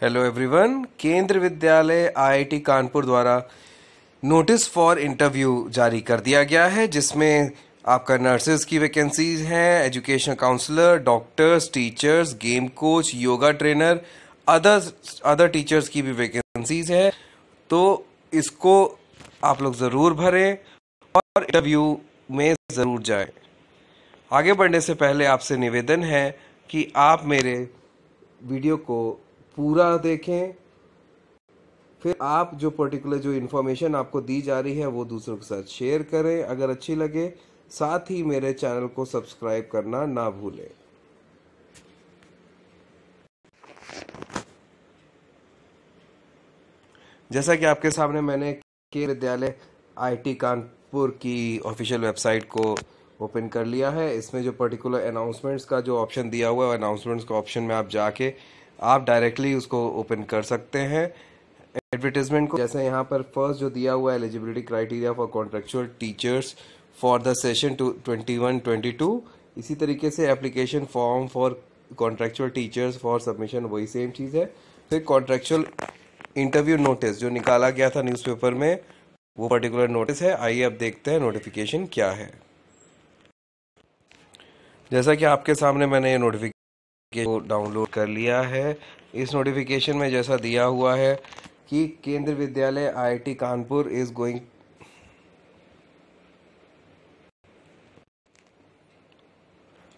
Hello everyone केंद्र Vidyalaya IIT Kanpur द्वारा notice for interview जारी कर दिया गया है, जिसमें आपका नर्सेज की वैकेंसीज हैं education counsellor doctors teachers game coach yoga trainer other other teachers की भी वैकेंसीज है। तो इसको आप लोग ज़रूर भरें और इंटरव्यू में ज़रूर जाएँ। आगे बढ़ने से पहले आपसे निवेदन है कि आप मेरे वीडियो को पूरा देखें, फिर आप जो पर्टिकुलर जो इन्फॉर्मेशन आपको दी जा रही है, वो दूसरों के साथ शेयर करें। अगर अच्छी लगे, साथ ही मेरे चैनल को सब्सक्राइब करना ना भूलें। जैसा कि आपके सामने मैंने के विद्यालय आईटी कानपुर की ऑफिशियल वेबसाइट को ओपन कर लिया है। इसमें जो पर्टिकुलर अनाउंसमेंट्स का जो ऑप्शन दिया हुआ है अनाउंसमेंट्स का ऑप्शन में आप जाके आप डायरेक्टली उसको ओपन कर सकते हैं। एडवर्टीजमेंट को जैसे यहाँ पर फ़र्स्ट जो दिया हुआ है eligibility criteria for contractual teachers for the session two twenty one twenty two इसी तरीके से application form for contractual teachers for submission वही सेम चीज़ है। फिर कॉन्ट्रेक्चुअल इंटरव्यू नोटिस जो निकाला गया था न्यूज़पेपर में, वो पर्टिकुलर नोटिस है। आइए अब देखते हैं नोटिफिकेशन क्या है। जैसा कि आपके सामने मैंने ये नोटिफिकेशन को डाउनलोड कर लिया है। इस नोटिफिकेशन में जैसा दिया हुआ है कि Kendriya Vidyalaya IIT Kanpur is going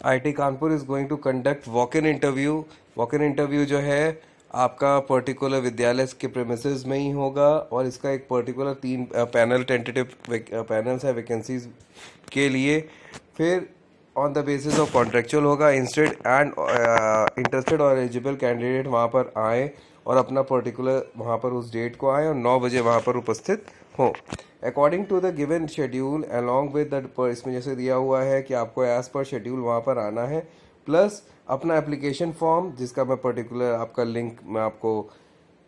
IIT Kanpur is going to conduct walk in interview walk in interview जो है, आपका पर्टिकुलर विद्यालय के प्रेमिसेस में ही होगा और इसका एक पर्टिकुलर तीन पैनल टेंटेटिव पैनल्स है वैकेंसीज के लिए। फिर on the basis of contractual होगा इंस्टेड एंड इंटरेस्टेड और एलिजिबल कैंडिडेट वहाँ पर आए और अपना पर्टिकुलर वहाँ पर उस डेट को आए और नौ बजे वहाँ पर उपस्थित हो। According to the given schedule along with the इसमें जैसे दिया हुआ है कि आपको एज पर शेड्यूल वहाँ पर आना है प्लस अपना एप्लीकेशन फॉर्म जिसका मैं पर्टिकुलर आपका लिंक मैं आपको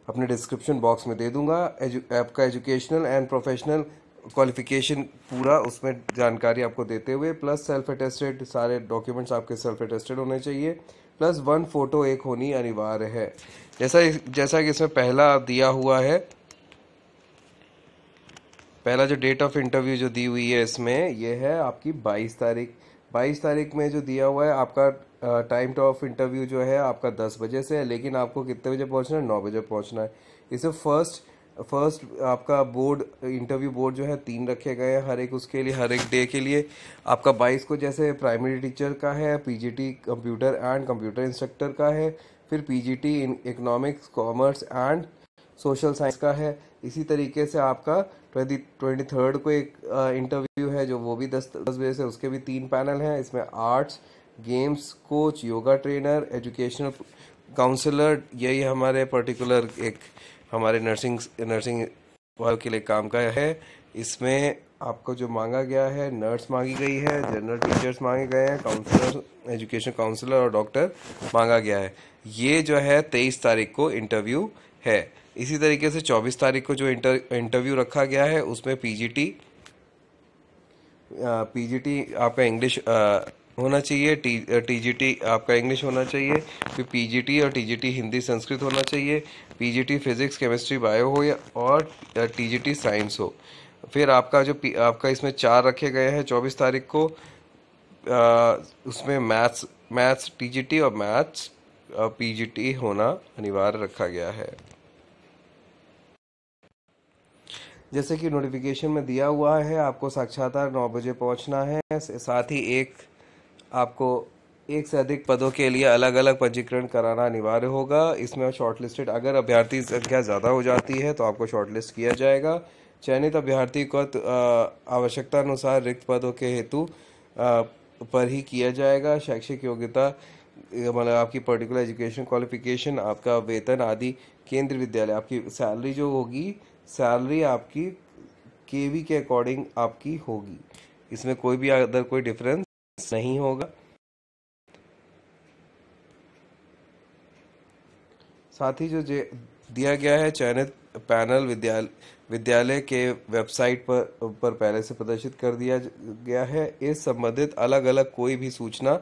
अपने डिस्क्रिप्शन बॉक्स में दे दूँगा एजु, आपका एजुकेशनल एंड प्रोफेशनल क्वालिफिकेशन पूरा उसमें जानकारी आपको देते हुए प्लस सेल्फ अटेस्टेड सारे डॉक्यूमेंट्स आपके सेल्फ अटेस्टेड होने चाहिए प्लस वन फ़ोटो एक होनी अनिवार्य है। जैसा जैसा कि इसमें पहला दिया हुआ है, पहला जो डेट ऑफ़ इंटरव्यू जो दी हुई है इसमें, ये है आपकी 22 तारीख। 22 तारीख में जो दिया हुआ है, आपका टाइम ऑफ़ इंटरव्यू जो है आपका 10 बजे से है, लेकिन आपको कितने बजे पहुँचना है? 9 बजे पहुँचना है। इसे फ़र्स्ट फ़र्स्ट आपका बोर्ड इंटरव्यू बोर्ड जो है, तीन रखे गए हैं, हर एक उसके लिए, हर एक डे के लिए। आपका बाईस को जैसे प्राइमरी टीचर का है PGT computer and computer instructor का है, फिर PGT in economics commerce and social science का है। इसी तरीके से आपका ट्वेंटी ट्वेंटी थर्ड को एक इंटरव्यू है, जो वो भी दस दस बजे से उसके भी तीन पैनल हैं। इसमें arts games coach yoga trainer educational counsellor यही हमारे पर्टिकुलर एक हमारे नर्सिंग नर्सिंग वाल के लिए काम का है। इसमें आपको जो मांगा गया है नर्स मांगी गई है जनरल टीचर्स मांगे गए हैं काउंसलर एजुकेशन काउंसलर और डॉक्टर मांगा गया है। ये जो है, तेईस तारीख को इंटरव्यू है। इसी तरीके से चौबीस तारीख को जो इंटर इंटरव्यू रखा गया है, उसमें पीजीटी पीजीटी आपका इंग्लिश होना चाहिए टी टीजीटी आपका इंग्लिश होना चाहिए फिर पीजीटी और टीजीटी हिंदी संस्कृत होना चाहिए पीजीटी फिजिक्स केमिस्ट्री बायो हो या और टीजीटी साइंस हो। फिर आपका जो आपका इसमें चार रखे गए हैं चौबीस तारीख को आ, उसमें मैथ्स मैथ्स टीजीटी और मैथ्स पीजीटी होना अनिवार्य रखा गया है। जैसे कि नोटिफिकेशन में दिया हुआ है आपको साक्षात्कार नौ बजे पहुँचना है साथ ही एक आपको एक से अधिक पदों के लिए अलग अलग पंजीकरण कराना अनिवार्य होगा। इसमें शॉर्टलिस्टेड अगर अभ्यर्थी संख्या ज़्यादा हो जाती है तो आपको शॉर्टलिस्ट किया जाएगा। चयनित अभ्यर्थी को आवश्यकता अनुसार रिक्त पदों के हेतु पर ही किया जाएगा। शैक्षिक योग्यता मतलब आपकी पर्टिकुलर एजुकेशन क्वालिफिकेशन आपका वेतन आदि केंद्र विद्यालय, आपकी सैलरी जो होगी सैलरी आपकी केवी के अकॉर्डिंग आपकी होगी। इसमें कोई भी अदर कोई डिफरेंस नहीं होगा। साथ ही जो दिया गया है, चयनित पैनल विद्यालय विद्यालय के वेबसाइट पर पर पहले से प्रदर्शित कर दिया गया है। इस संबंधित अलग अलग कोई भी सूचना,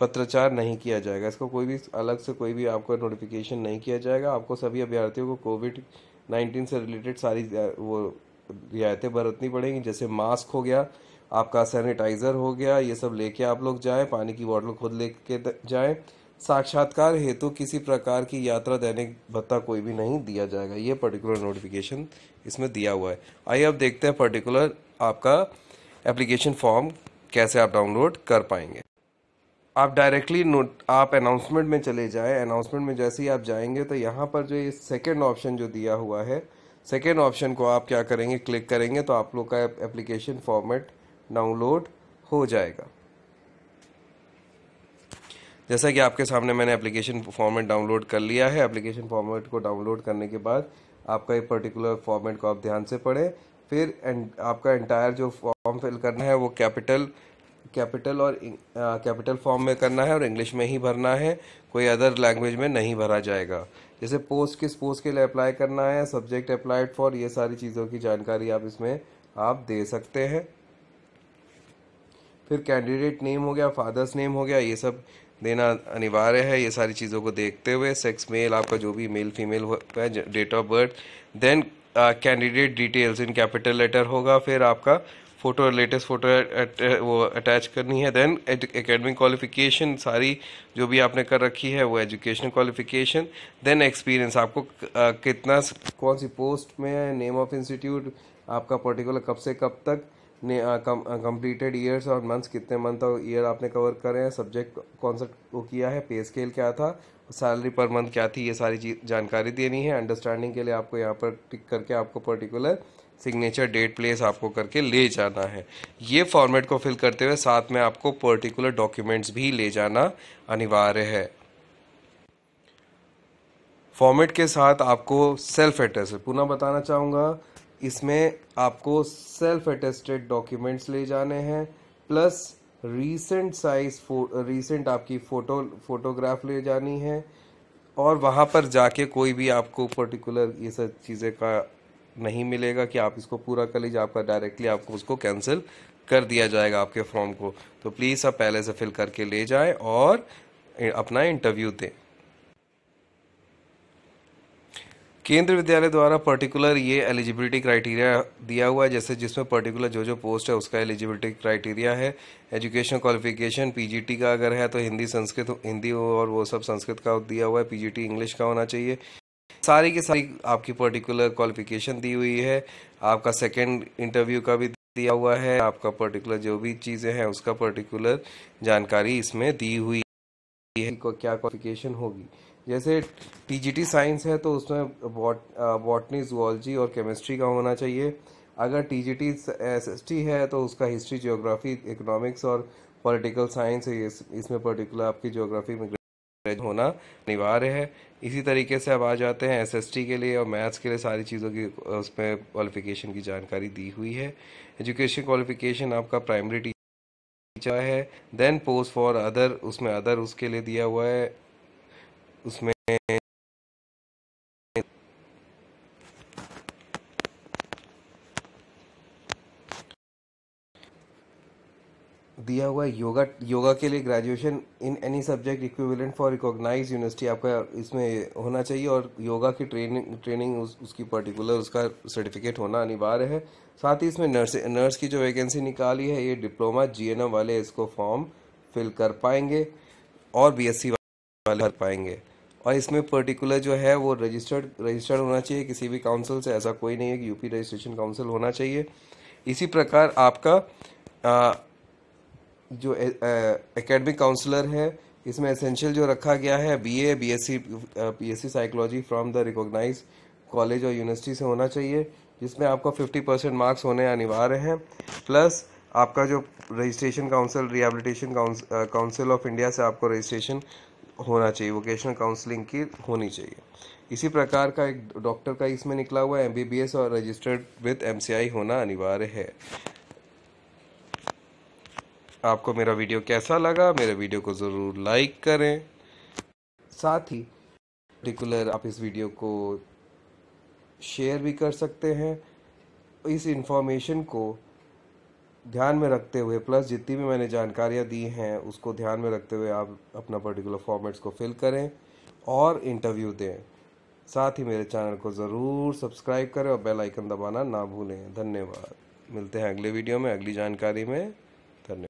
पत्रचार नहीं किया जाएगा। इसको कोई भी अलग से कोई भी आपको नोटिफिकेशन नहीं किया जाएगा। आपको सभी अभ्यर्थियों को कोविड नाइन्टीन से रिलेटेड सारी वो रियायतें बरतनी पड़ेंगी। जैसे मास्क हो गया आपका सैनिटाइज़र हो गया, ये सब लेके आप लोग जाएँ, पानी की बॉटल खुद लेके जाएँ। साक्षात्कार हेतु किसी प्रकार की यात्रा दैनिक भत्ता कोई भी नहीं दिया जाएगा, ये पर्टिकुलर नोटिफिकेशन इसमें दिया हुआ है। आइए अब देखते हैं पर्टिकुलर आपका एप्लीकेशन फॉर्म कैसे आप डाउनलोड कर पाएँगे। आप डायरेक्टली नोट आप अनाउंसमेंट में चले जाएँ अनाउंसमेंट में जैसे ही आप जाएँगे तो यहाँ पर जो ये सेकेंड ऑप्शन जो दिया हुआ है सेकेंड ऑप्शन को आप क्या करेंगे क्लिक करेंगे तो आप लोग का एप्लीकेशन फॉर्मेट डाउनलोड हो जाएगा। जैसा कि आपके सामने मैंने एप्लीकेशन फॉर्मेट डाउनलोड कर लिया है एप्लीकेशन फॉर्मेट को डाउनलोड करने के बाद आपका एक पर्टिकुलर फॉर्मेट को आप ध्यान से पढ़ें। फिर आपका एंटायर जो फॉर्म फिल करना है वो कैपिटल कैपिटल और कैपिटल फॉर्म में करना है और इंग्लिश में ही भरना है। कोई अदर लैंग्वेज में नहीं भरा जाएगा। जैसे पोस्ट किस पोस्ट के लिए अप्लाई करना है सब्जेक्ट अप्लाइड फॉर ये सारी चीज़ों की जानकारी आप इसमें आप दे सकते हैं। फिर कैंडिडेट नेम हो गया फादर्स नेम हो गया ये सब देना अनिवार्य है ये सारी चीज़ों को देखते हुए सेक्स मेल आपका जो भी मेल फीमेल है date of birth then candidate details in capital letter होगा फिर आपका फ़ोटो लेटेस्ट फ़ोटो वो अटैच करनी है देन एकेडमिक क्वालिफिकेशन सारी जो भी आपने कर रखी है वो एजुकेशन क्वालिफिकेशन देन एक्सपीरियंस आपको uh, कितना कौन सी पोस्ट में है नेम ऑफ़ इंस्टीट्यूट आपका पर्टिकुलर कब से कब तक कंप्लीटेड ईयर्स और मंथ्स कितने मंथ और ईयर आपने कवर करे हैं? सब्जेक्ट कौन सा वो किया है पे स्केल क्या था सैलरी पर मंथ क्या थी, ये सारी चीज़, जानकारी देनी है। अंडरस्टैंडिंग के लिए आपको यहाँ पर टिक करके आपको पर्टिकुलर सिग्नेचर डेट प्लेस आपको करके ले जाना है। ये फॉर्मेट को फिल करते हुए साथ में आपको पर्टिकुलर डॉक्यूमेंट्स भी ले जाना अनिवार्य है। फॉर्मेट के साथ आपको सेल्फ एड्रेस पुनः बताना चाहूँगा इसमें आपको सेल्फ अटेस्टेड डॉक्यूमेंट्स ले जाने हैं प्लस रीसेंट साइज़ रीसेंट आपकी फ़ोटो फोटोग्राफ ले जानी है, और वहाँ पर जाके कोई भी आपको पर्टिकुलर ये सब चीज़ें का नहीं मिलेगा कि आप इसको पूरा कर लीजिए, आपका डायरेक्टली आपको उसको कैंसिल कर दिया जाएगा आपके फॉर्म को। तो प्लीज़ आप पहले से फिल करके ले जाएँ और अपना इंटरव्यू दें। केंद्र विद्यालय द्वारा पर्टिकुलर ये एलिजिबिलिटी क्राइटेरिया दिया हुआ है, जैसे जिसमें पर्टिकुलर जो जो पोस्ट है, उसका एलिजिबिलिटी क्राइटेरिया है। एजुकेशन क्वालिफिकेशन पीजीटी का अगर है तो हिंदी, संस्कृत, हिंदी और वो सब संस्कृत का दिया हुआ है। पीजीटी इंग्लिश का होना चाहिए। सारी की सारी आपकी पर्टिकुलर क्वालिफिकेशन दी हुई है। आपका सेकेंड इंटरव्यू का भी दिया हुआ है। आपका पर्टिकुलर जो भी चीज़ें हैं, उसका पर्टिकुलर जानकारी इसमें दी हुई है क्या क्वालिफिकेशन होगी। जैसे टीजीटी साइंस है तो उसमें बॉट बॉटनी जुआलजी और केमिस्ट्री का होना चाहिए। अगर टीजीटी एसएसटी है तो उसका हिस्ट्री जियोग्राफी इकोनॉमिक्स और पॉलिटिकल साइंस है। इसमें पर्टिकुलर आपकी जियोग्राफी में होना अनिवार्य है। इसी तरीके से अब आ जाते हैं एसएसटी के लिए और मैथ्स के लिए सारी चीज़ों की, उसमें क्वालिफिकेशन की जानकारी दी हुई है। एजुकेशन क्वालिफिकेशन आपका प्राइमरी टीचर है। देन पोस्ट फॉर अदर उसमें अदर उसके लिए दिया हुआ है। उसमें दिया हुआ योगा योगा के लिए graduation in any subject equivalent for recognise university आपका इसमें होना चाहिए और योगा की ट्रेनिंग ट्रेनिंग उस, उसकी पर्टिकुलर उसका सर्टिफिकेट होना अनिवार्य है। साथ ही इसमें नर्स नर्स की जो वैकेंसी निकाली है ये डिप्लोमा जीएनएम वाले इसको फॉर्म फिल कर पाएँगे और बीएससी वाले भर पाएँगे। और इसमें पर्टिकुलर जो है वो रजिस्टर्ड रजिस्टर्ड होना चाहिए। किसी भी काउंसिल से ऐसा कोई नहीं है कि यूपी रजिस्ट्रेशन काउंसिल होना चाहिए। इसी प्रकार आपका आ, जो एकेडमिक काउंसलर है इसमें एसेंशियल जो रखा गया है BA BSc PSC psychology from the recognise college और यूनिवर्सिटी से होना चाहिए जिसमें आपका 50 परसेंट मार्क्स होने अनिवार्य हैं। प्लस आपका जो registration council rehabilitation council of India से आपको रजिस्ट्रेशन होना चाहिए वोकेशनल काउंसलिंग की होनी चाहिए। इसी प्रकार का एक डॉक्टर का इसमें निकला हुआ एमबीबीएस और रजिस्टर्ड विद एमसीआई होना अनिवार्य है। आपको मेरा वीडियो कैसा लगा, मेरे वीडियो को ज़रूर लाइक करें। साथ ही पर्टिकुलर आप इस वीडियो को शेयर भी कर सकते हैं। इस इंफॉर्मेशन को ध्यान में रखते हुए प्लस जितनी भी मैंने जानकारियाँ दी हैं, उसको ध्यान में रखते हुए आप अपना पर्टिकुलर फॉर्मेट्स को फिल करें और इंटरव्यू दें। साथ ही मेरे चैनल को ज़रूर सब्सक्राइब करें और बेल आइकन दबाना ना भूलें। धन्यवाद। मिलते हैं अगले वीडियो में, अगली जानकारी में।